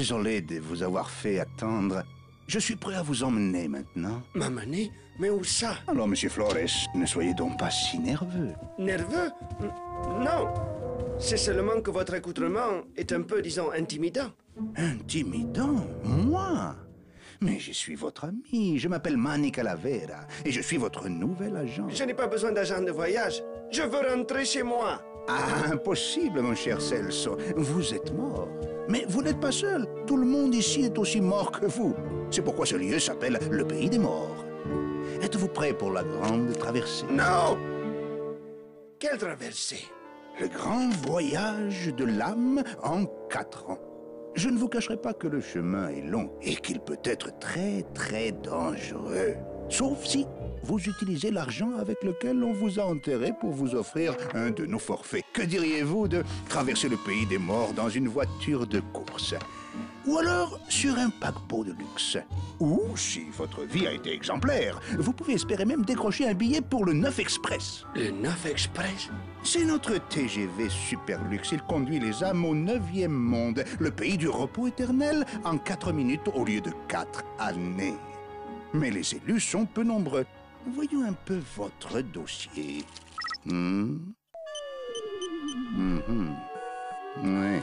désolé de vous avoir fait attendre. Je suis prêt à vous emmener maintenant. M'amener Mais où ça? Alors, monsieur Flores, ne soyez donc pas si nerveux. Nerveux? Non. C'est seulement que votre accoutrement est un peu, disons, intimidant. Intimidant? Moi? Mais je suis votre ami, je m'appelle Manny Calavera et je suis votre nouvel agent. Je n'ai pas besoin d'agent de voyage. Je veux rentrer chez moi. Ah, impossible, mon cher Celso. Vous êtes mort. Mais vous n'êtes pas seul. Tout le monde ici est aussi mort que vous. C'est pourquoi ce lieu s'appelle le pays des morts. Êtes-vous prêt pour la grande traversée? Non Quelle traversée? Le grand voyage de l'âme en quatre ans. Je ne vous cacherai pas que le chemin est long et qu'il peut être très très dangereux. Sauf si vous utilisez l'argent avec lequel on vous a enterré pour vous offrir un de nos forfaits. Que diriez-vous de traverser le pays des morts dans une voiture de course? Ou alors sur un paquebot de luxe? Ou, si votre vie a été exemplaire, vous pouvez espérer même décrocher un billet pour le 9 Express. Le 9 Express? C'est notre TGV super luxe. Il conduit les âmes au neuvième monde, le pays du repos éternel, en quatre minutes au lieu de quatre années. Mais les élus sont peu nombreux. Voyons un peu votre dossier. Hmm? Oui.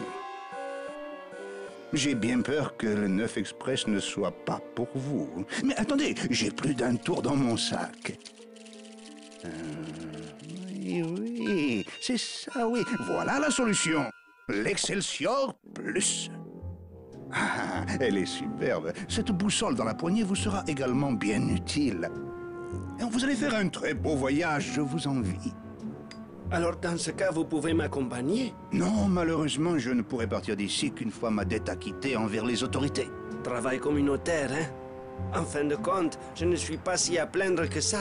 J'ai bien peur que le 9 Express ne soit pas pour vous. Mais attendez, j'ai plus d'un tour dans mon sac. Euh, oui, oui, c'est ça, oui. Voilà la solution. L'Excelsior Plus. Ah, elle est superbe. Cette boussole dans la poignée vous sera également bien utile. Vous allez faire un très beau voyage, je vous envie. Alors, dans ce cas, vous pouvez m'accompagner? Non, malheureusement, je ne pourrai partir d'ici qu'une fois ma dette acquittée envers les autorités. Travail communautaire, hein? En fin de compte, je ne suis pas si à plaindre que ça.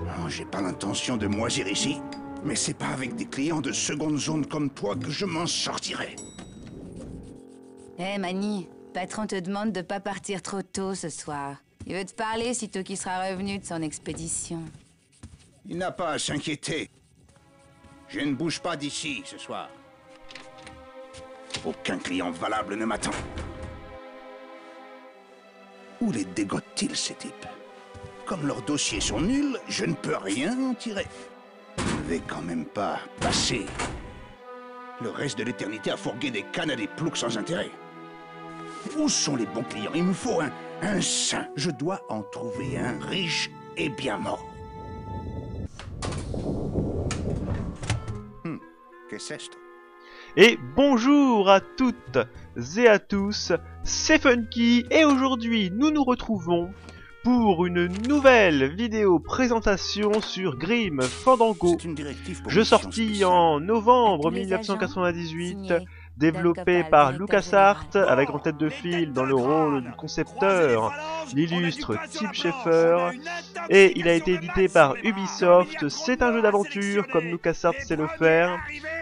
Oh, J'ai pas l'intention de moisir ici, mais c'est pas avec des clients de seconde zone comme toi que je m'en sortirai. Hé Mani, patron te demande de pas partir trop tôt ce soir. Il veut te parler sitôt qu'il sera revenu de son expédition. Il n'a pas à s'inquiéter. Je ne bouge pas d'ici ce soir. Aucun client valable ne m'attend. Où les dégote-t-il, ces types? Comme leurs dossiers sont nuls, je ne peux rien en tirer. Je ne vais quand même pas passer le reste de l'éternité à fourguer des cannes à des ploucs sans intérêt. Où sont les bons clients? Il me faut un, un saint. Je dois en trouver un riche et bien mort. Hmm, Qu'est-ce que c'est Et bonjour à toutes et à tous, c'est Funky et aujourd'hui nous nous retrouvons pour une nouvelle vidéo présentation sur Grim Fandango, C'est une directive pour jeu mission sorti en novembre Les agents 1998, signés développé par LucasArts avec en tête de file dans le rôle du concepteur l'illustre Tim Schafer et il a été édité par Ubisoft. C'est un jeu d'aventure comme LucasArts sait le faire.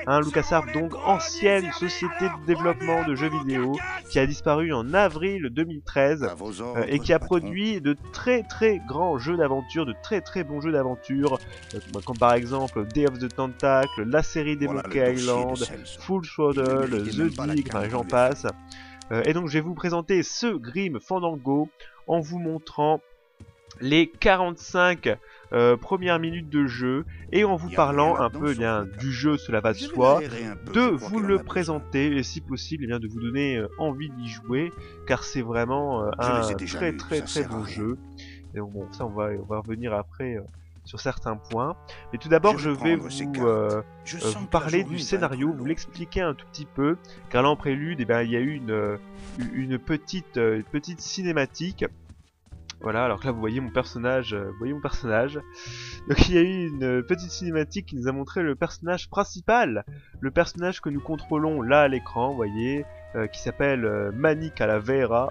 Hein, LucasArts donc ancienne société de développement de jeux vidéo qui a disparu en avril 2013 À vos ordres, euh, et qui a produit de très très grands jeux d'aventure, de très très bons jeux d'aventure, euh, comme par exemple Day of the Tentacle, la série des Voilà Monkey Island. Full Il The carte enfin, j'en bleue. passe. Euh, et donc je vais vous présenter ce Grim Fandango en vous montrant les 45 euh, premières minutes de jeu et en vous parlant un peu eh bien du jeu, cela va de soi, de vous le présenter et si possible eh bien, de vous donner euh, envie d'y jouer car c'est vraiment euh, un très très très bon jeu. Et donc, bon, ça on va, on va revenir après sur certains points. Mais tout d'abord Je je vais vous, euh, Je euh, vous la parler du scénario, vous l'expliquer un tout petit peu, car là en prélude, eh ben, il y a eu une, euh, une petite, une petite cinématique. Voilà, alors que là vous voyez mon personnage, vous voyez mon personnage. Donc il y a eu une petite cinématique qui nous a montré le personnage principal, le personnage que nous contrôlons là à l'écran, vous voyez, euh, qui s'appelle euh, Manny Calavera.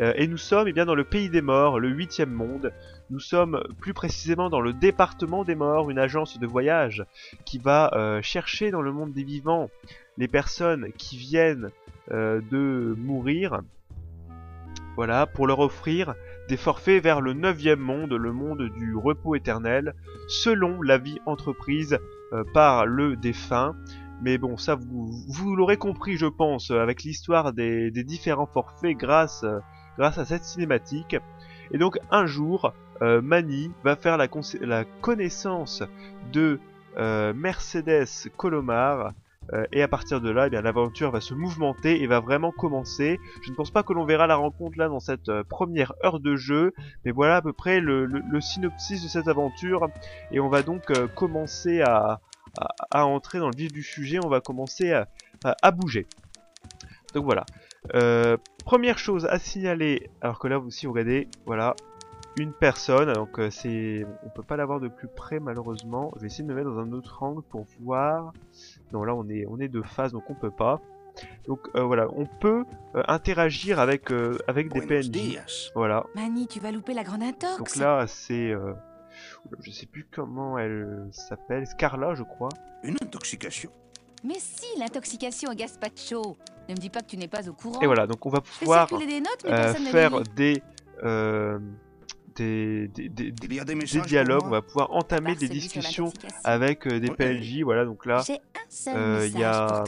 Euh, et nous sommes eh bien dans le pays des morts, le huitième monde. Nous sommes plus précisément dans le département des morts, une agence de voyage qui va euh, chercher dans le monde des vivants les personnes qui viennent euh, de mourir. Voilà, pour leur offrir des forfaits vers le neuvième monde, le monde du repos éternel, selon la vie entreprise par le défunt. Mais bon, ça, vous, vous l'aurez compris, je pense, avec l'histoire des, des, différents forfaits grâce, grâce à cette cinématique. Et donc, un jour, euh, Manny va faire la, connaissance de euh, Mercedes Colomar, euh, et à partir de là, eh bien l'aventure va se mouvementer et va vraiment commencer. Je ne pense pas que l'on verra la rencontre là dans cette première heure de jeu, mais voilà à peu près le, synopsis de cette aventure. Et on va donc commencer à, entrer dans le vif du sujet, on va commencer à bouger. Donc voilà. Première chose à signaler, alors que là vous aussi regardez, voilà, une personne, donc c'est, on peut pas l'avoir de plus près malheureusement. Je vais essayer de me mettre dans un autre angle pour voir. Non, là on est, on est de face, donc on peut pas. Donc euh, voilà, on peut euh, interagir avec, euh, avec des PNJ. Voilà. Mani, tu vas louper la grande intox. Donc là, c'est... je sais plus comment elle s'appelle. Scarla, je crois. Une intoxication Mais si, l'intoxication au gazpacho. Ne me dis pas que tu n'es pas au courant. Et voilà, donc on va pouvoir des notes, faire des des, des, des, des dialogues, on va pouvoir entamer des discussions avec euh, des PNJ. Voilà, donc là, euh, il y a,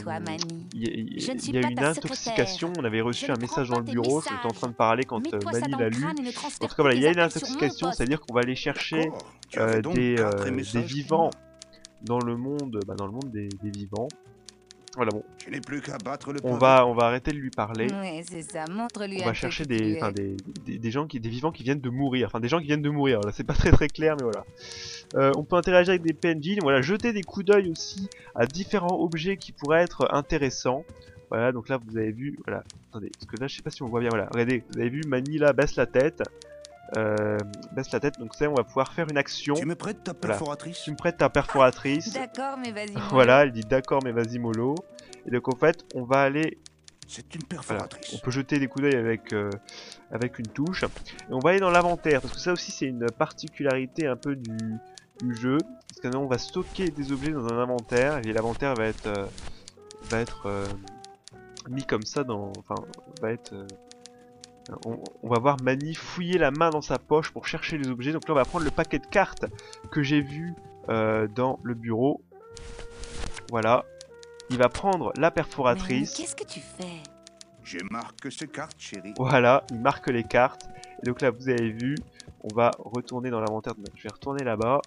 y a une intoxication. On avait reçu un message dans le bureau, c'était en train de parler quand euh, Mani l'a lu. En tout cas, voilà, il y a une intoxication, c'est-à-dire qu'on va aller chercher des, des vivants dans le monde, bah, dans le monde des, des vivants. Voilà bon. plus qu'à battre le on va on va arrêter de lui parler. Ouais, c'est ça. Montre-lui. On va chercher des, des, des, des gens qui des vivants qui viennent de mourir. Enfin des gens qui viennent de mourir. Là c'est pas très très clair mais voilà. Euh, on peut interagir avec des PNJ. Voilà jeter des coups d'œil aussi à différents objets qui pourraient être intéressants. Voilà donc là vous avez vu voilà. Attendez parce que là je sais pas si on voit bien. Voilà regardez vous avez vu Mani là baisse la tête. Euh, baisse la tête, donc ça on va pouvoir faire une action. Tu me prêtes ta perforatrice Tu me prêtes ta perforatrice. D'accord, mais vas-y. voilà, elle dit d'accord, mais vas-y mollo. Et donc en fait, on va aller. C'est une perforatrice. On peut jeter des coups d'œil avec euh, avec une touche. Et on va aller dans l'inventaire, parce que ça aussi c'est une particularité un peu du, du jeu. Parce que on va stocker des objets dans un inventaire, et l'inventaire va être euh, va être mis comme ça dans, enfin, va être on, va voir Mani fouiller la main dans sa poche pour chercher les objets. Donc là, on va prendre le paquet de cartes que j'ai vu euh, dans le bureau. Voilà. Il va prendre la perforatrice. Qu'est-ce que tu fais? Je marque ces cartes, chérie. Voilà, il marque les cartes. Et donc là, vous avez vu, on va retourner dans l'inventaire. Je vais retourner là-bas.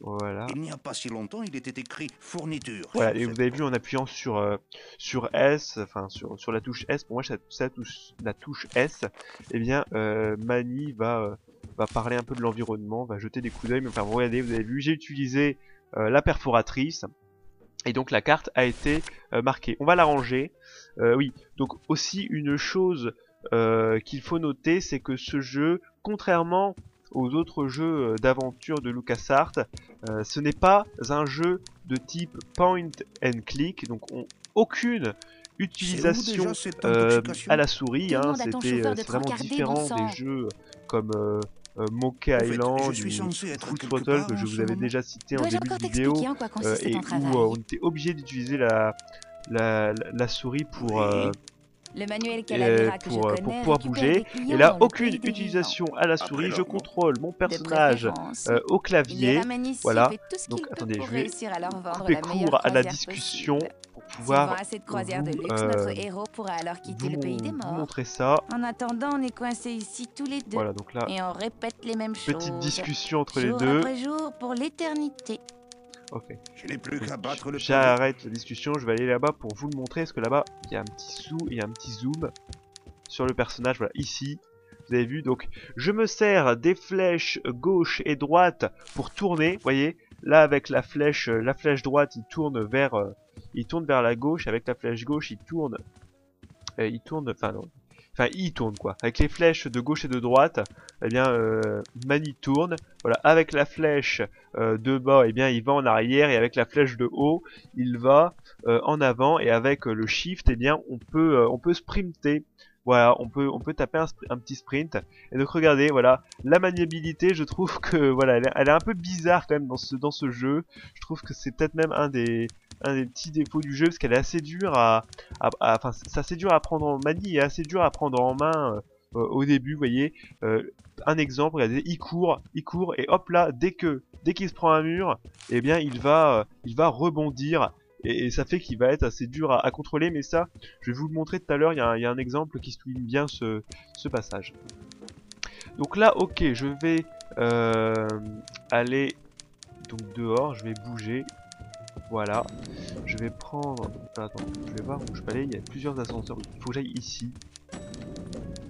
Voilà. Il n'y a pas si longtemps, il était écrit fourniture. Voilà, et vous avez vu en appuyant sur, euh, sur S, enfin sur, sur la touche S, pour moi ça, ça touche, la touche S, eh bien euh, Mani va, euh, va parler un peu de l'environnement, va jeter des coups d'œil, mais enfin regardez, vous avez vu, j'ai utilisé la perforatrice, et donc la carte a été marquée. On va la ranger. oui, donc aussi une chose qu'il faut noter, c'est que ce jeu, contrairement aux autres jeux euh, d'aventure de LucasArts. Euh, ce n'est pas un jeu de type point and click, donc on, aucune utilisation euh, à la souris. Hein, C'était vraiment différent des jeux comme euh, Monkey Island ou Full Throttle que je vous avais déjà cité en début de vidéo et où on était obligé d'utiliser la, la, la, souris pour le manuel que je pour, pouvoir bouger. Et là, aucune utilisation à la souris. Je contrôle mon personnage euh, au clavier. Voilà. Donc attendez, je vais couper court à la discussion pour pouvoir de croisière de luxe, notre euh, héros pourra alors quitter le pays des morts. montrer ça. En attendant, on est coincés ici tous les deux. Voilà, donc là, et on répète les mêmes choses. Petite discussion entre les deux. Après jour pour l'éternité. Ok. Je n'ai plus qu'à battre le J'arrête la discussion, je vais aller là-bas pour vous le montrer, parce que là-bas, il y a un petit sous et un petit zoom sur le personnage, voilà, ici. Vous avez vu, donc je me sers des flèches gauche et droite pour tourner, voyez Là avec la flèche la flèche droite, il tourne vers euh, il tourne vers la gauche, avec la flèche gauche, il tourne euh, il tourne enfin non, enfin il tourne quoi. Avec les flèches de gauche et de droite, eh bien euh, Mani tourne. Voilà, avec la flèche euh, de bas, eh bien il va en arrière et avec la flèche de haut, il va euh, en avant et avec le shift, eh bien on peut on peut sprinter. Voilà, on peut on peut taper un, petit sprint. Et donc regardez, voilà, la maniabilité, je trouve que voilà, elle est, un peu bizarre quand même dans ce dans ce jeu. Je trouve que c'est peut-être même un des un des petits défauts du jeu parce qu'elle est assez dure à, enfin c'est assez dur à prendre en manie et assez dur à prendre en main euh, au début, vous voyez. Euh, un exemple, regardez, il court, il court et hop là, dès que dès qu'il se prend un mur, eh bien il va va rebondir et, ça fait qu'il va être assez dur à, contrôler, mais ça, je vais vous le montrer tout à l'heure, il y, a un exemple qui souligne bien ce, passage. Donc là, ok, je vais euh, aller donc dehors, je vais bouger, voilà, je vais prendre, attends, je vais voir où je peux aller, il y a plusieurs ascenseurs, il faut que j'aille ici,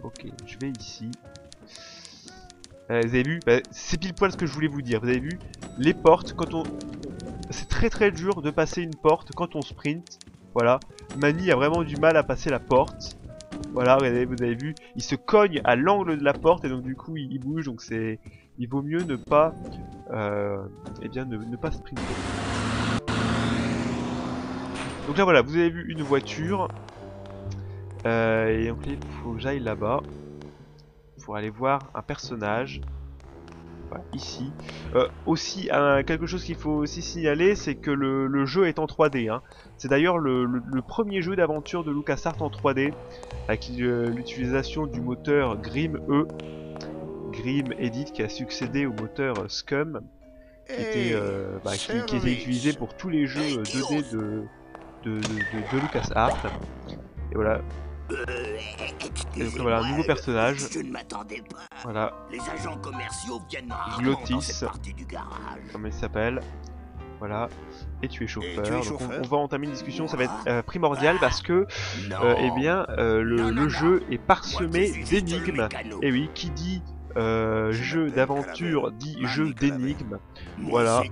ok, je vais ici, euh, vous avez vu, bah, c'est pile poil ce que je voulais vous dire, vous avez vu, les portes, quand on, c'est très très dur de passer une porte quand on sprint. Voilà. Mani a vraiment du mal à passer la porte. Voilà, vous avez vu, il se cogne à l'angle de la porte et donc du coup il, bouge. Donc c'est, il vaut mieux ne pas, euh, eh bien ne, pas sprinter. Donc là voilà, vous avez vu une voiture. Euh, et donc il faut que j'aille là-bas pour aller voir un personnage ici. Euh, aussi, quelque chose qu'il faut aussi signaler, c'est que le, jeu est en 3D. Hein. C'est d'ailleurs le, premier jeu d'aventure de LucasArts en 3D, avec l'utilisation du moteur Grim E, Grim Edit qui a succédé au moteur Scum, qui était, euh, bah, qui, était utilisé pour tous les jeux 2D de, de, de, de LucasArts. Et voilà, et donc voilà un nouveau personnage. Je ne m'attendais pas. Voilà. Les agents commerciaux viennent Glottis, comme il s'appelle? Voilà. Et tu es chauffeur. donc on, va entamer une discussion, ça va être euh, primordial parce que, euh, eh bien, euh, le, le jeu est parsemé d'énigmes. Et oui, qui dit euh, jeu d'aventure dit jeu d'énigmes. Voilà.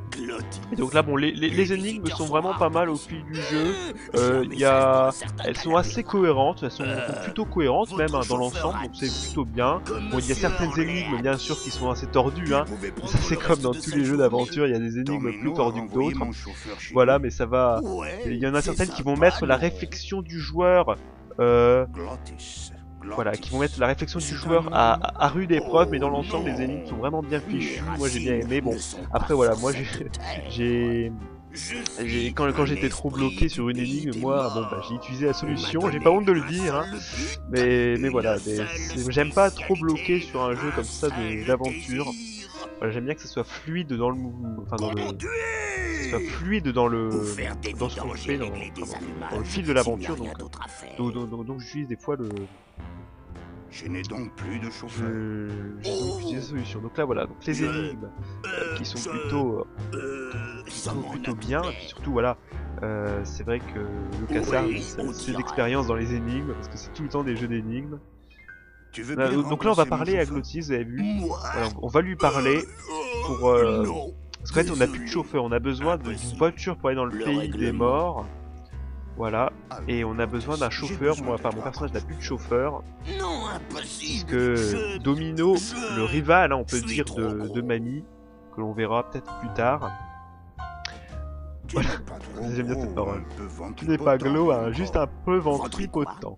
Et donc là, bon, les, les, énigmes sont vraiment pas mal au fil du jeu. Euh, y a... Elles sont assez cohérentes, elles sont, plutôt cohérentes même hein, dans l'ensemble, donc c'est plutôt bien. Bon, il y a certaines énigmes, bien sûr, qui sont assez tordues. Hein. Ça, c'est comme dans tous les jeux d'aventure, il y a des énigmes plus tordues que d'autres. Voilà, mais ça va... Il y en a certaines qui vont mettre la réflexion du joueur... Euh, voilà, qui vont mettre la réflexion du joueur à, rude épreuve, mais dans l'ensemble, les énigmes sont vraiment bien fichues. Moi, j'ai bien aimé. Bon, après, voilà, moi, j'ai. Quand, quand j'étais trop bloqué sur une énigme, moi, bon, bah, j'ai utilisé la solution. J'ai pas honte de le dire, hein. mais, mais voilà, j'aime pas trop bloquer sur un jeu comme ça d'aventure. Voilà, j'aime bien que ça soit fluide dans le mouvement, enfin dans le, soit fluide dans le, dans ce qu'on fait, dans, dans, le fil de l'aventure. Donc, donc, donc, donc j'utilise des fois le, je n'ai donc plus de chauffeur. J'ai donc des solutions. Donc là voilà, donc les énigmes euh, qui sont plutôt, euh, plutôt bien, et puis surtout voilà, euh, c'est vrai que le Cassard a ses expériences dans les énigmes, parce que c'est tout le temps des jeux d'énigmes. donc là on va parler à Glottis, vous avez vu, on va lui parler pour... Parce qu'en fait on n'a plus de chauffeur, on a besoin d'une voiture pour aller dans le pays des morts. Voilà, et on a besoin d'un chauffeur, moi, enfin mon personnage n'a plus de chauffeur. Non, impossible. Que Domino, le rival, hein, on peut dire, de, de Mamie, que l'on verra peut-être plus tard. Voilà, j'aime bien cette parole. Tu n'es pas glow, hein, juste un peu ventripotent.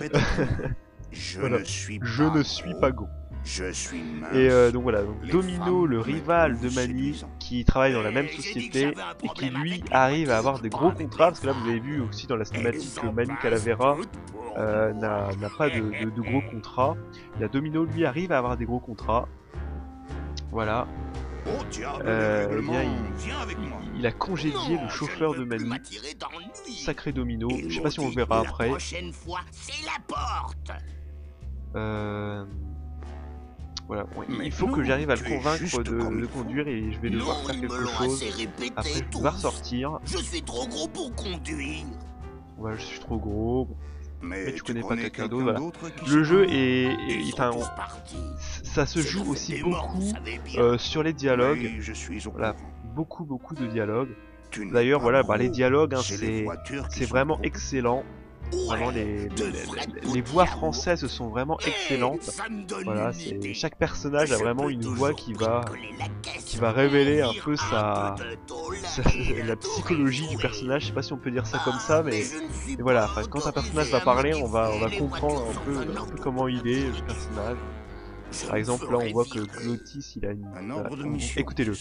Je, ne suis pas je ne suis pas go. Je suis Et euh, donc voilà, donc Domino, le rival de Mani, qui travaille dans la même société et qui lui arrive à avoir des gros contrats, parce que là vous avez vu aussi dans la cinématique que Mani Calavera euh, n'a pas de, gros contrats. La Domino lui arrive à avoir des gros contrats. Voilà. Euh, eh bien, il, a congédié le chauffeur de Mani. Sacré Domino. Je sais pas si on le verra après. Euh... Voilà, il faut que j'arrive à le convaincre de, conduire et je vais devoir faire quelque chose. Après, je vais devoir sortir. Je suis trop gros pour conduire. Ouais, je suis trop gros. Mais, tu, connais pas quelqu'un d'autre. Le jeu est, enfin, ça se joue aussi beaucoup euh, sur les dialogues. je suis voilà, beaucoup beaucoup de dialogues. D'ailleurs, voilà, bah, les dialogues, hein, c'est vraiment excellent. Vraiment, les, les, voix françaises sont vraiment excellentes. Voilà, chaque personnage a vraiment une voix qui va qui va révéler un peu sa, la psychologie du personnage. Je sais pas si on peut dire ça comme ça, mais, voilà. quand un personnage va parler, on va on va comprendre un peu, un peu comment il est le personnage. Par exemple, là, on voit que Glottis, il a une. Écoutez-le.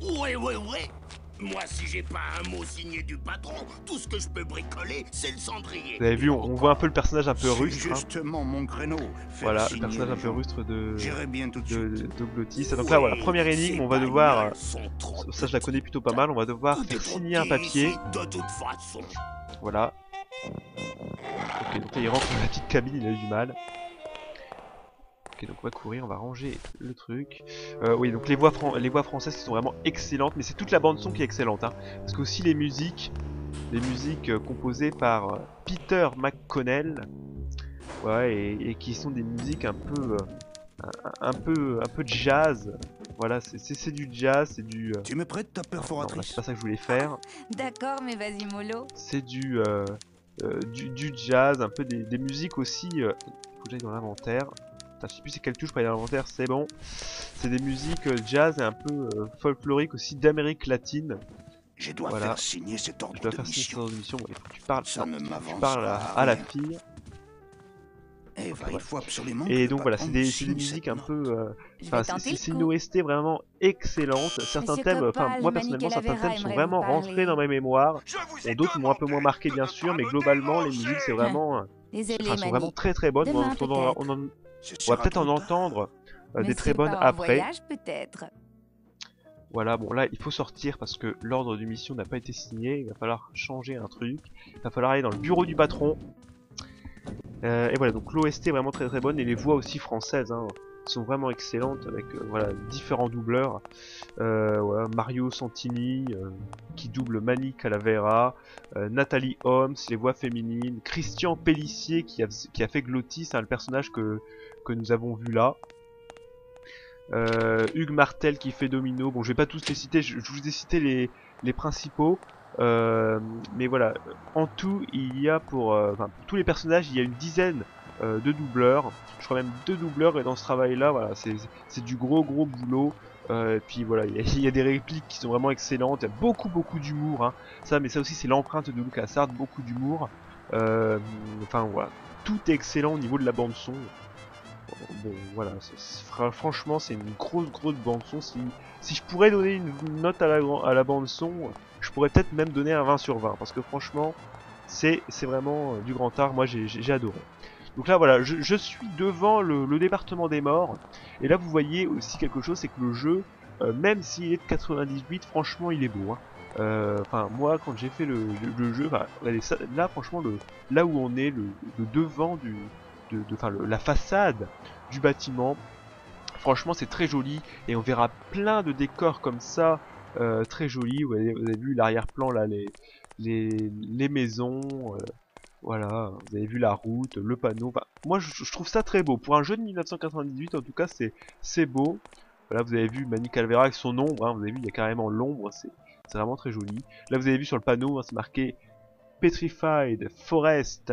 Ouais, ouais, ouais. Moi, si j'ai pas un mot signé du patron, tout ce que je peux bricoler, c'est le cendrier. Vous avez vu, on, on voit un peu le personnage un peu rustre. hein. justement mon créneau. Voilà, le personnage un peu rustre de, bien tout de de, suite. de Glottis. Donc là, voilà, première énigme, on va devoir... euh, Ça, je la connais plutôt pas mal. On va devoir faire signer un papier. De toute façon. Voilà. Ok, donc là, il rentre dans la petite cabine, il a eu du mal. Ok, donc on va courir, on va ranger le truc. Euh, oui, donc les voix, les voix françaises qui sont vraiment excellentes, mais c'est toute la bande son qui est excellente. Hein, parce que aussi les musiques, les musiques euh, composées par euh, Peter McConnell, ouais, et, et qui sont des musiques un peu, euh, un, un peu, un peu jazz. Voilà, c'est- du jazz, c'est du. euh, Tu me prêtes ta perforatrice c'est pas ça que je voulais faire. D'accord, mais vas-y, mollo. c'est du, euh, euh, du, du jazz, un peu des, des musiques aussi. euh, faut que j'aille dans l'inventaire. Putain, Je sais plus c'est quelle touche pour aller dans l'inventaire, c'est bon. C'est des musiques euh, jazz et un peu euh, folkloriques aussi d'Amérique latine. Je dois Voilà. faire signer cet ordre Je dois de faire signer mission. cette mission. Il faut que tu parles, Ça non, ne tu parles à, à la fille. Eva, Ouais. il faut absolument Et donc voilà, c'est des, des musiques un peu. euh, Enfin, c'est une. OST vraiment excellente. Certains thèmes, enfin moi personnellement, certains thèmes sont vraiment rentrés dans ma mémoire. Bon, d'autres m'ont un peu moins marqué bien sûr, mais globalement les musiques c'est vraiment, enfin, sont vraiment très très bonnes. Demain, on, en- on en- on va peut-être en entendre euh, des très bonnes après. voyage. Voilà, bon là il faut sortir parce que l'ordre du mission n'a pas été signé, il va falloir changer un truc, il va falloir aller dans le bureau du patron. Euh, et voilà, donc l'OST est vraiment très très bonne et les voix aussi françaises hein, sont vraiment excellentes avec euh, voilà différents doubleurs. Euh, voilà, Mario Santini qui double Mani Calavera, Nathalie Holmes, les voix féminines, Christian Pellissier qui a, qui a fait Glottis, hein, le personnage que, que nous avons vu là. Euh, Hugues Martel qui fait Domino. Bon, je vais pas tous les citer, je, vous ai cité les, les principaux. Euh, mais voilà, en tout, il y a pour, euh, pour tous les personnages, il y a une dizaine euh, de doubleurs. Je crois même deux doubleurs. Et dans ce travail-là, voilà, c'est du gros gros boulot. Et puis voilà, il y, a, des répliques qui sont vraiment excellentes. Il y a beaucoup beaucoup d'humour. Hein. Ça, mais ça aussi, c'est l'empreinte de LucasArts, beaucoup d'humour. Enfin voilà, tout est excellent au niveau de la bande son. Voilà, franchement, c'est une grosse, grosse bande son. Si, je pourrais donner une note à la, gran- à la bande son, je pourrais peut-être même donner un 20 sur 20, parce que franchement, c'est vraiment euh, du grand art. Moi, j'ai adoré. Donc là, voilà, je, suis devant le, département des morts, et là, vous voyez aussi quelque chose, c'est que le jeu, euh, même s'il est de 98, franchement, il est beau. hein. Euh, Enfin, moi, quand j'ai fait le, jeu, ça, là, franchement, le, là où on est, le devant du, de, la façade du bâtiment. Franchement, c'est très joli et on verra plein de décors comme ça, euh, très jolis. Vous avez, vu l'arrière-plan là, les, maisons, euh, voilà. Vous avez vu la route, le panneau. Moi, je, trouve ça très beau pour un jeu de 1998. En tout cas, c'est beau. Voilà, vous avez vu Mani Calvera avec son ombre. hein, vous avez vu, il y a carrément l'ombre. C'est c'est vraiment très joli. Là, vous avez vu sur le panneau, hein, c'est marqué Petrified Forest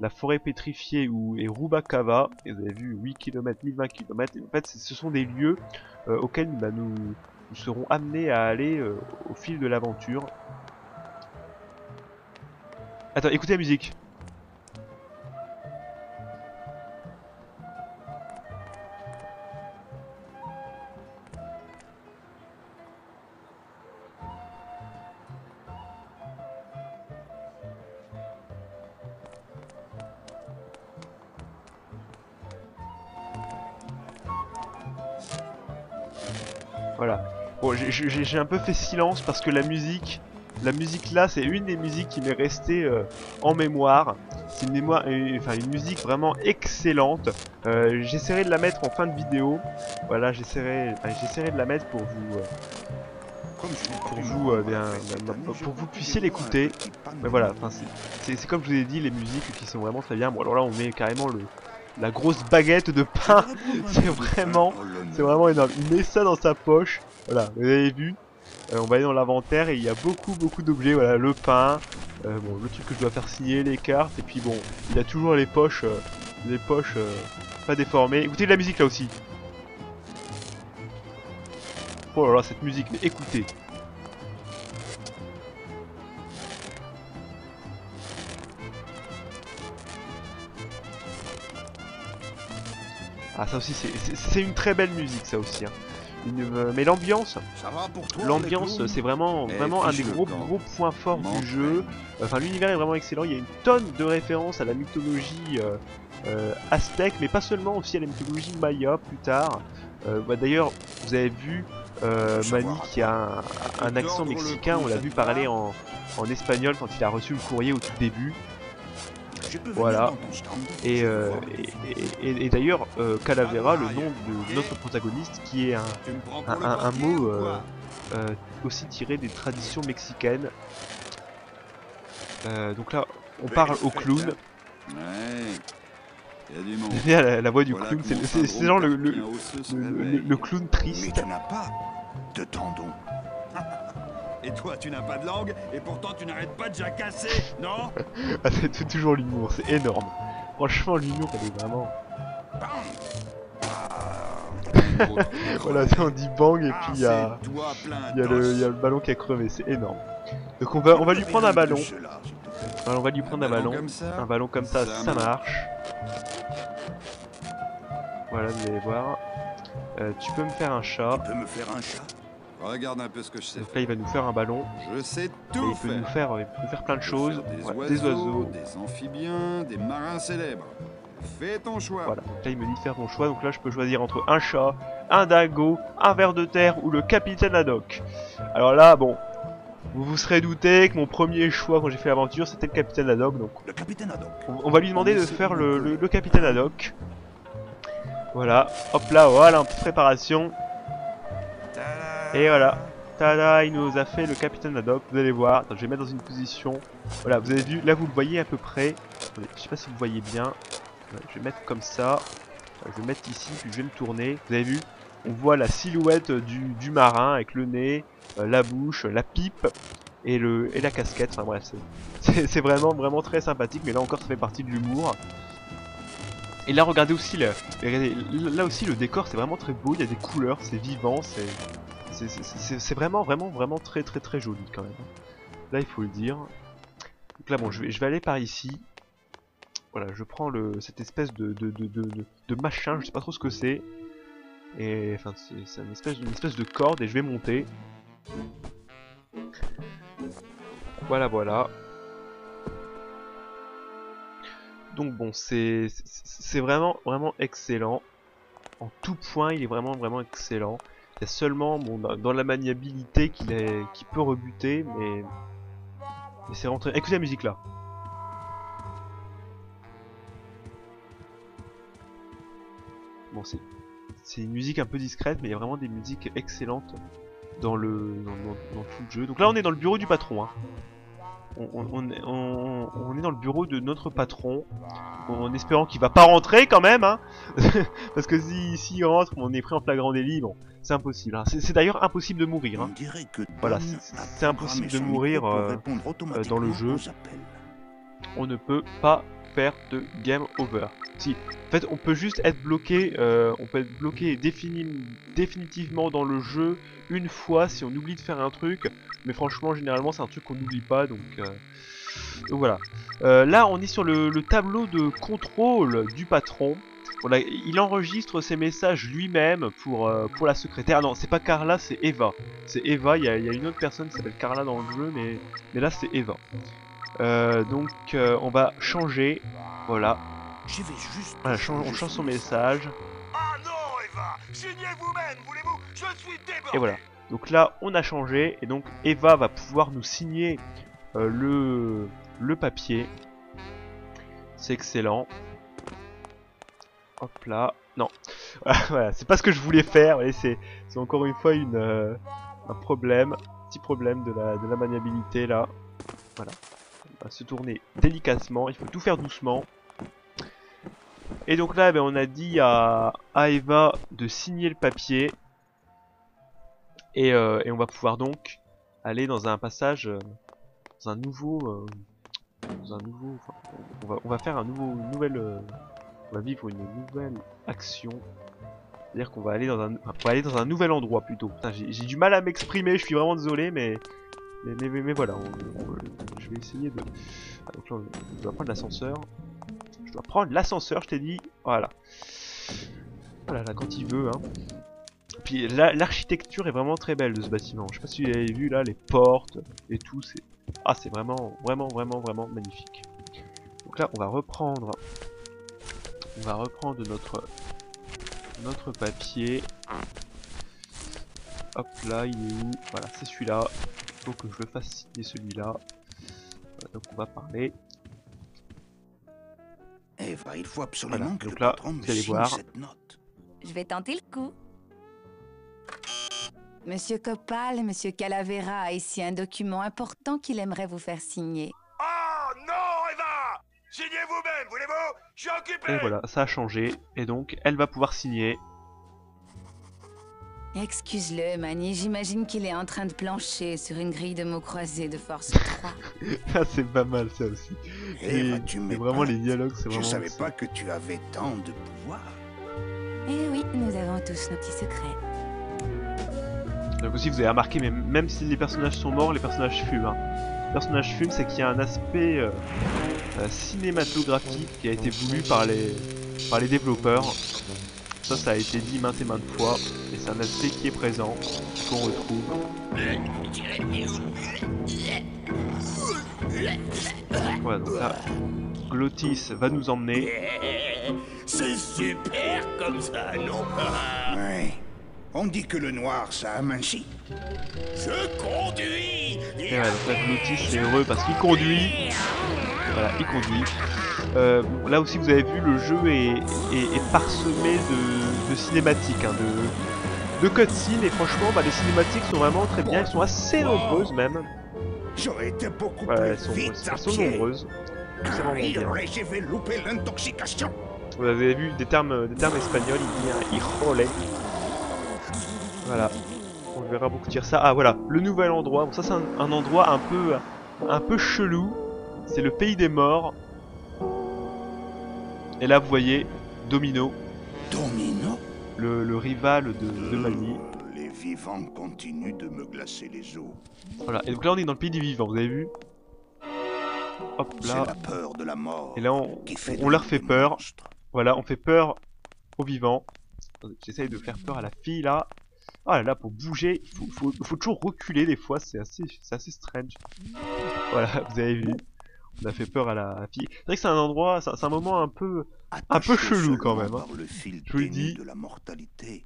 la forêt pétrifiée ou et Rubacava, et vous avez vu 8 km, 1020 km, et en fait ce sont des lieux euh, auxquels bah, nous, nous serons amenés à aller euh, au fil de l'aventure. Attends, écoutez la musique. J'ai- un peu fait silence parce que la musique, la musique là, c'est une des musiques qui m'est restée euh, en mémoire. C'est une mémoire, euh, enfin une musique vraiment excellente. Euh, j'essaierai de la mettre en fin de vidéo. Voilà, j'essaierai, de la mettre pour vous, pour vous, bien, pour vous puissiez l'écouter. Mais voilà, c'est- comme je vous ai dit, les musiques qui sont vraiment très bien. Bon alors là, on met carrément la grosse baguette de pain. c'est vraiment- C'est vraiment énorme. Il met ça dans sa poche. Voilà, vous avez vu. Euh, on va aller dans l'inventaire et il y a beaucoup beaucoup d'objets. Voilà, le pain, euh, bon, le truc que je dois faire signer, les cartes, et puis bon, il a toujours les poches, euh, les poches pas déformées. Écoutez de la musique là aussi. Oh là là, cette musique, écoutez. Ah ça aussi c'est- une très belle musique ça aussi. hein. une, euh, mais l'ambiance, l'ambiance, c'est vraiment, Eh, vraiment un des gros, gros points forts du jeu. Enfin, l'univers est vraiment excellent. Il y a une tonne de références à la mythologie euh, euh, aztèque, mais pas seulement, aussi à la mythologie maya plus tard. Euh, bah, D'ailleurs, vous avez vu Manny qui a un, un accent mexicain. On l'a vu parler en, en espagnol quand il a reçu le courrier au tout début. Voilà. Et, euh, et, et- et d'ailleurs, euh, Calavera, le nom de notre protagoniste, qui est un, mot euh, aussi tiré des traditions mexicaines. Donc là, on parle au clown. hein. La, la voix du Voilà clown, c'est genre le, le, clown Mais triste. tu n'as pas de tendons. Et toi, tu n'as pas de langue, et pourtant tu n'arrêtes pas de jacasser, non Ah, c'est toujours l'humour, c'est énorme. Franchement, l'humour, elle est vraiment. Voilà, on dit bang et puis il y a, y, le- il y a le ballon qui a crevé, c'est énorme. Donc on va, on va lui prendre un ballon. On va lui prendre un ballon. Un ballon comme ça, Ça ça marche. Voilà, vous allez voir. Euh, tu peux me faire un chat. Tu peux me faire un chat Regarde un peu ce que je sais Donc là, il va nous faire un ballon. Je sais Et tout il peut faire. nous faire, il peut nous faire plein de choses. faire Des, Voilà, oiseaux, des oiseaux. des amphibiens, des marins célèbres. Fais ton choix. Voilà, donc là il me dit de faire mon choix, donc là je peux choisir entre un chat, un dingo, un ver de terre ou le capitaine Haddock. Alors là, bon, vous vous serez douté que mon premier choix quand j'ai fait l'aventure c'était le capitaine Haddock, donc Le capitaine Haddock. on, on va lui demander de faire le, le- le capitaine Haddock. Voilà, hop là, voilà, en petite préparation. Et voilà, tada, il nous a fait le capitaine Haddock, vous allez voir, je vais mettre dans une position, voilà, vous avez vu, là vous le voyez à peu près, Attendez, je sais pas si vous voyez bien, je vais mettre comme ça, je vais mettre ici, puis je vais me tourner, vous avez vu, on voit la silhouette du, marin avec le nez, euh, la bouche, la pipe et, le, et la casquette, enfin bref, c'est vraiment vraiment très sympathique, mais là encore ça fait partie de l'humour. Et là regardez aussi, le, regardez, là aussi le décor c'est vraiment très beau, il y a des couleurs, c'est vivant, c'est c'est- vraiment vraiment vraiment très très très joli quand même. Là il faut le dire. Donc là bon je vais, je vais aller par ici. Voilà je prends cette espèce de, de, de, de, machin, je sais pas trop ce que c'est. Et enfin c'est une espèce, une espèce de corde et je vais monter. Voilà voilà. Donc bon c'est vraiment vraiment excellent. En tout point il est vraiment vraiment excellent. Il y a seulement bon, dans, la maniabilité qu'il qui peut rebuter mais, mais c'est rentré. Écoutez la musique là. Bon c'est c'est une musique un peu discrète mais il y a vraiment des musiques excellentes dans le dans tout le jeu. Donc là on est dans le bureau du patron. Hein. On, on- on est- on- on est dans le bureau de notre patron en, espérant qu'il va pas rentrer quand même hein. parce que si s'il rentre on est pris en flagrant délit bon c'est impossible. hein. C'est d'ailleurs impossible de mourir. Hein. Voilà, c'est- impossible de mourir, euh, répondre dans le jeu. on ne peut pas de game over. Si, en fait, on peut juste être bloqué, euh, on peut être bloqué défini- définitivement dans le jeu une fois si on oublie de faire un truc, mais franchement, généralement, c'est un truc qu'on n'oublie pas, donc, euh, voilà. Euh, là, on est sur le, le tableau de contrôle du patron. Il enregistre ses messages lui-même pour, pour la secrétaire. Non, c'est pas Carla, c'est Eva. C'est Eva, il y y a une autre personne qui s'appelle Carla dans le jeu, mais, mais là, c'est Eva. Euh, donc euh, on va changer, voilà, Je vais juste. Voilà, change- on change son message, Ah non, Eva Signez vous-même, voulez-vous? Je suis débordé et voilà. Donc là on a changé, et donc Eva va pouvoir nous signer euh, le, le papier. C'est excellent. Hop là, non, voilà, c'est pas ce que je voulais faire, c'est encore une fois une, un problème, petit problème de la, de la maniabilité là. Voilà, va se tourner délicatement, il faut tout faire doucement. Et donc là, ben, on a dit à, Eva de signer le papier. Et, euh, et on va pouvoir donc aller dans un passage, euh, dans un nouveau, euh, dans un nouveau, on va, faire un nouveau, une nouvelle, on va vivre une nouvelle action. C'est-à-dire qu'on va aller dans un, on va aller dans un nouvel endroit plutôt. J'ai du mal à m'exprimer, je suis vraiment désolé, mais, mais, mais, mais- voilà, je vais essayer de. On doit prendre l'ascenseur. Je dois prendre l'ascenseur, je t'ai dit. Voilà. Voilà, là, quand il veut, hein. Puis la- l'architecture est vraiment très belle de ce bâtiment. Je sais pas si vous avez vu là les portes et tout. C'est ah c'est vraiment vraiment vraiment vraiment magnifique. Donc là on va reprendre on va reprendre notre notre papier. Hop là il est où? Voilà c'est celui-là. Il faut que je le fasse signer celui-là. Voilà, donc on va parler. Eva, il faut absolument Voilà, que donc le là, patron vous allez voir. cette note. Je vais tenter le coup. Monsieur Copal, Monsieur Calavera a ici un document important qu'il aimerait vous faire signer. Oh non, Eva Signez vous-même, voulez-vous? Je suis occupé Et voilà ça a changé. Et donc elle va pouvoir signer. Excuse-le, Manny, j'imagine qu'il est en train de plancher sur une grille de mots croisés de force 3. Ah, c'est pas mal ça aussi. Eva, Et- tu et m'épates. vraiment les dialogues c'est Je vraiment. savais pas que tu avais tant de pouvoir. Eh oui, nous avons tous nos petits secrets. Donc aussi vous avez remarqué, mais même si les personnages sont morts, les personnages fument. hein. Les personnages fument, c'est qu'il y a un aspect euh, euh, cinématographique qui a été voulu par les, par les développeurs. Ça, ça a été dit maintes et maintes fois, et c'est un aspect qui est présent, qu'on retrouve. Voilà, donc là, Glottis va nous emmener. C'est super comme ça, non? Ouais. On dit que le noir, ça amincit. Je conduis Et voilà, donc là, Glottis est heureux parce qu'il conduit. Voilà, il conduit. Euh, bon, là aussi, vous avez vu, le jeu est, est- est parsemé de, de cinématiques, hein, de, de cutscenes, et franchement, bah, les cinématiques sont vraiment très bien, elles sont assez nombreuses même. J'aurais été beaucoup Ouais, plus elles sont, vite à elles sont pied. nombreuses. J'avais loupé l'intoxication. Vous avez vu des termes, des termes espagnols, il dit un hirole. Voilà. On verra beaucoup dire ça. Ah voilà, le nouvel endroit. Bon, ça c'est un, un endroit un peu, un peu chelou. C'est le pays des morts. Et là vous voyez Domino, Domino le, le rival de, de Mani. Euh, Les vivants continuent de me glacer les os. Voilà. Et donc là on est dans le pays des vivants. Vous avez vu Hop là. la peur de la mort Et là on, on leur fait peur. monstres. Voilà, on fait peur aux vivants. J'essaye de faire peur à la fille là. Oh là là, pour bouger, il faut, faut, faut toujours reculer des fois, c'est assez, c'est assez strange. Voilà, vous avez vu. On a fait peur à la fille. C'est vrai que c'est un endroit, c'est un moment un peu... Un peu chelou, quand même, hein. Par le fil Je le dis. de la mortalité,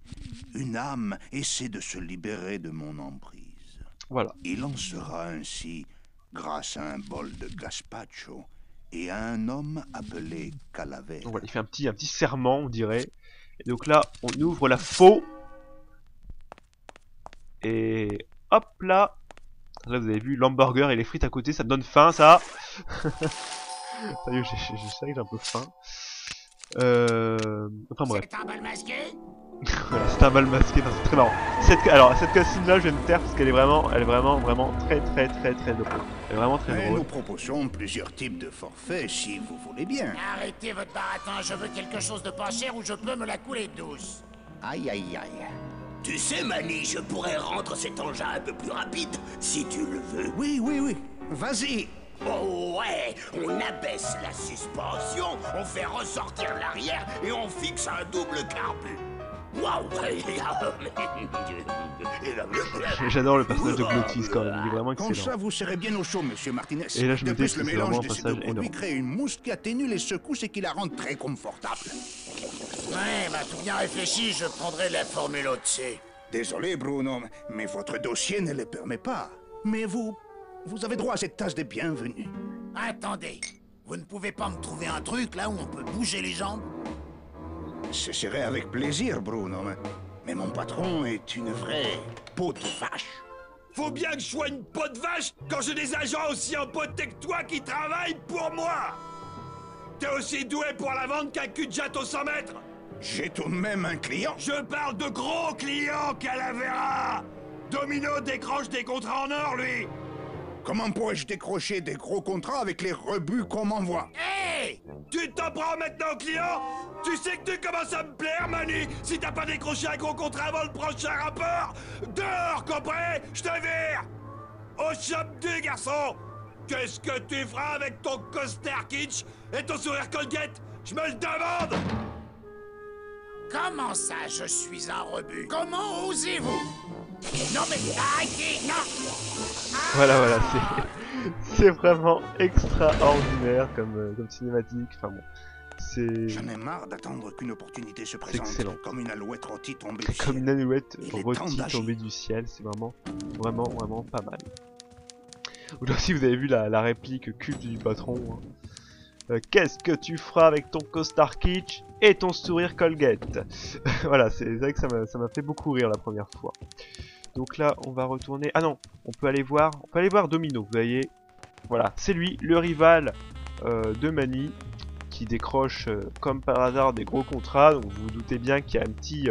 une âme essaie de se libérer de mon emprise. Voilà. Il en sera ainsi grâce à un bol de gazpacho et à un homme appelé Calavera. Donc voilà, il fait un petit, un petit serment, on dirait. Et donc là, on ouvre la faux. Et hop là. Là, vous avez vu l'hamburger et les frites à côté, ça me donne faim, ça. J'ai- j'ai j'ai- c'est vrai que j'ai un peu faim. Euh... Enfin bref. C'est un bal masqué Voilà, c'est un bal masqué, enfin, c'est très marrant. Cette, alors, cette cutscene là, je vais me taire parce qu'elle est vraiment, elle est vraiment, vraiment très, très, très, très drôle. Elle est vraiment très Mais drôle. nous proposons plusieurs types de forfaits si vous voulez bien. Arrêtez votre baratin, je veux quelque chose de pas cher ou je peux me la couler douce. Aïe aïe aïe. Tu sais, Mani, je pourrais rendre cet engin un peu plus rapide, si tu le veux. Oui, oui, oui. Vas-y. Oh ouais, on abaisse la suspension, on fait ressortir l'arrière et on fixe un double carbu. Waouh J'adore le personnage de Glottis quand même, il est vraiment Comme ça, excellent. vous serez bien au chaud, monsieur Martinez. Et là, je de me dis plus, que le c'est mélange vraiment de un ces deux passage produits crée une mousse qui atténue les secousses et qui la rend très confortable. Ouais, bah tout bien réfléchi, je prendrai la formule au-dessus. Désolé, Bruno, mais votre dossier ne le permet pas. Mais vous, vous avez droit à cette tasse de bienvenue. Attendez, vous ne pouvez pas me trouver un truc là où on peut bouger les jambes? Ce serait avec plaisir, Bruno. mais- mon patron est une vraie peau de vache. Faut bien que je sois une peau de vache quand j'ai des agents aussi empotés que toi qui travaillent pour moi T'es aussi doué pour la vente qu'un cul de au 100 mètres J'ai tout de même un client. Je parle de gros clients, Calavera Domino décroche des contrats en or, lui Comment pourrais-je décrocher des gros contrats avec les rebuts qu'on m'envoie? Hé Tu t'en prends maintenant aux clients Tu sais que tu commences à me plaire, Manu Si t'as pas décroché un gros contrat avant le prochain rapport? Dehors, compris Je te vire! Au shop du garçon! Qu'est-ce que tu feras avec ton costard kitsch et ton sourire Colgate? Je me le demande! Comment Comment ça, je suis un rebut? Comment osez-vous? Non mais arrêtez Non Voilà, voilà, c'est c'est vraiment extraordinaire comme, euh, comme cinématique. Enfin bon, c'est J'en ai marre d'attendre qu'une opportunité se présente. excellent. Comme une alouette rôtie tombée du comme ciel. une alouette rôtie tombée du ciel. C'est vraiment, vraiment, vraiment pas mal. Aussi, vous avez vu la, la réplique culte du patron. hein. Euh, Qu'est-ce que tu feras avec ton costard kitsch et ton sourire Colgate Voilà, c'est vrai que ça m'a fait beaucoup rire la première fois. Donc là, on va retourner. Ah non, on peut aller voir. On peut aller voir Domino. Vous voyez, voilà, c'est lui, le rival euh, de Mani, qui décroche euh, comme par hasard des gros contrats. Donc vous vous doutez bien qu'il y a un petit,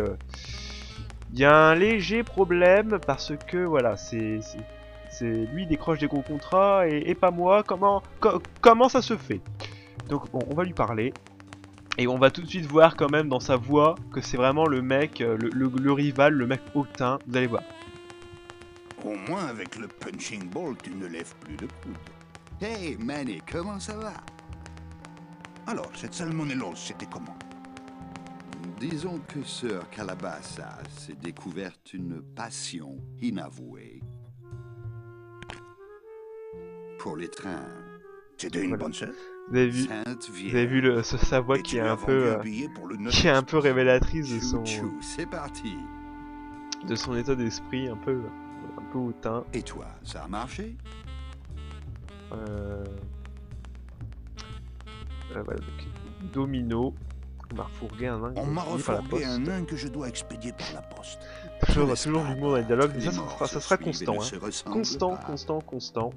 il y a un léger problème parce que voilà, c'est lui décroche des gros contrats et, pas moi. Comment co- comment ça se fait? Donc bon, on va lui parler. Et on va tout de suite voir quand même dans sa voix que c'est vraiment le mec, euh, le, le- le rival, le mec hautain. Vous allez voir. Au moins, avec le punching ball, tu ne lèves plus de coude. Hey, Manny, comment ça va? Alors, cette salmonellose, c'était comment? Disons que Sir Calabassa s'est découverte une passion inavouée pour les trains. C'était une Voilà. bonne sœur Vous avez vu, vous avez vu le, ce- sa voix Et qui est un peu, euh, un billet pour le qui est un peu révélatrice de son, parti. de son état d'esprit, un peu, un peu hautain. Et toi, ça a marché? Euh... euh, voilà, donc, Domino. On m'a refourgué un nain. On m'a refourgué un nain que je dois expédier par la poste. Toujours, toujours l'humour dans les dialogues, mais ça, ça sera, ça se sera constant. Hein. Constant, pas. constant, constant.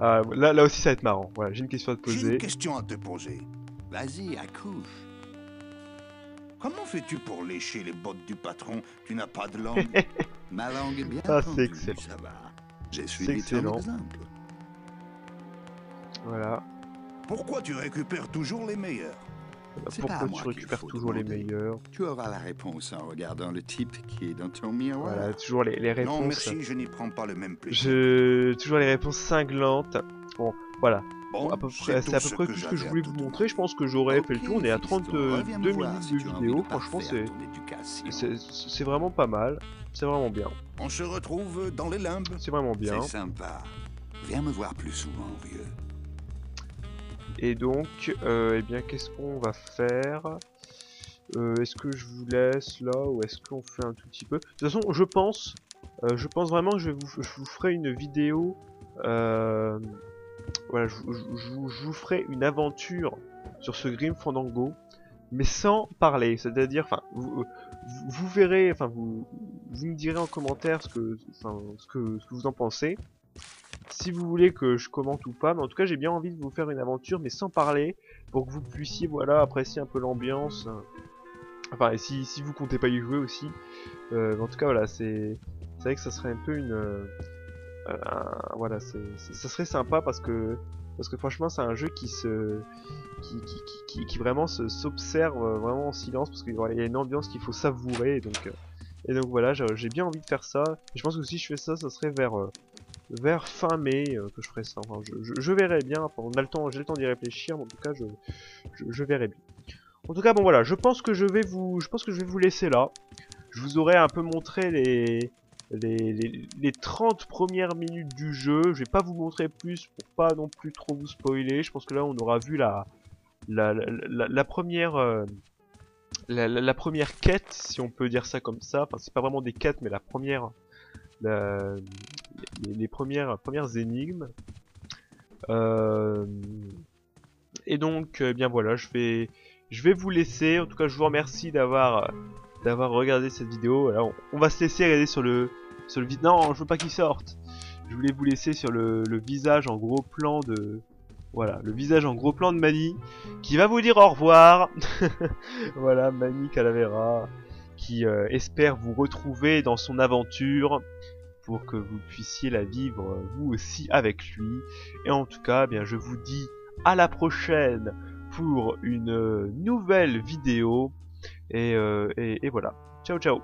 Ah, là, là aussi, ça va être marrant. Voilà, j'ai une question à te J'ai une poser. question à te poser. Vas-y, accouche. Comment fais-tu pour lécher les bottes du patron? Tu n'as pas de langue Ma langue est bien Ah, c'est excellent. ça va. J'ai suivi ton exemple. Voilà. Pourquoi tu récupères toujours les meilleurs? À Pourquoi moi tu récupères faut toujours les meilleurs? Tu auras la réponse en regardant le type qui est dans ton miroir. Voilà, toujours les, les réponses. Non, merci, je n'y prends pas le même plaisir. Je... Toujours les réponses cinglantes. Bon, voilà. Bon, à peu près, c'est à peu près tout ce que je voulais vous montrer. Je pense que j'aurais fait le tour. On est à fiston, 32 reviens me voir minutes si de vidéo. Franchement, c'est c'est vraiment pas mal. C'est vraiment bien. On se retrouve dans les limbes. C'est vraiment bien. C'est sympa. Viens me voir plus souvent, vieux. Et donc, euh, eh bien, qu'est-ce qu'on va faire? Euh, Est-ce que je vous laisse là ou est-ce qu'on fait un tout petit peu? De toute façon, je pense, euh, je pense vraiment que je, vous, ferai une vidéo. voilà, je, vous- ferai une aventure sur ce Grim Fandango, mais sans parler. C'est-à-dire, enfin, vous, vous, verrez, enfin, vous, vous me direz en commentaire ce que, ce que, ce que vous en pensez si vous voulez que je commente ou pas, mais en tout cas j'ai bien envie de vous faire une aventure, mais sans parler, pour que vous puissiez voilà apprécier un peu l'ambiance. Enfin, et si, si vous comptez pas y jouer aussi, euh, en tout cas voilà, c'est vrai que ça serait un peu une euh, voilà, c'est ça serait sympa parce que parce que franchement c'est un jeu qui se qui qui, qui, qui, vraiment se- s'observe euh, vraiment en silence parce qu'il y a une ambiance qu'il faut savourer et donc euh, et donc voilà, j'ai bien envie de faire ça. Je pense que si je fais ça, ça serait vers euh, vers fin mai euh, que je ferai ça. Enfin, je, verrai bien. Enfin, on a le temps, j'ai le temps d'y réfléchir, mais en tout cas, je, verrai bien. En tout cas, bon voilà, je pense que je vais vous, je pense que je vais vous laisser là. Je vous aurais un peu montré les les, les, les 30 premières minutes du jeu. Je vais pas vous montrer plus pour pas non plus trop vous spoiler. Je pense que là, on aura vu la la, la, première euh, la, la, première quête, si on peut dire ça comme ça. Enfin, c'est pas vraiment des quêtes, mais la première les, premières, énigmes. Euh, et donc, eh bien voilà, je vais, vous laisser. En tout cas, je vous remercie d'avoir, d'avoir regardé cette vidéo. On, va se laisser regarder sur le, sur le. Non, je veux pas qu'il sorte. Je voulais vous laisser sur le, le visage en gros plan de, voilà, le visage en gros plan de Mani, qui va vous dire au revoir. voilà, Mani Calavera, qui euh, espère vous retrouver dans son aventure pour que vous puissiez la vivre euh, vous aussi avec lui. Et en tout cas, eh bien, je vous dis à la prochaine pour une euh, nouvelle vidéo. Et, euh, et, et voilà. Ciao, ciao.